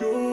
you.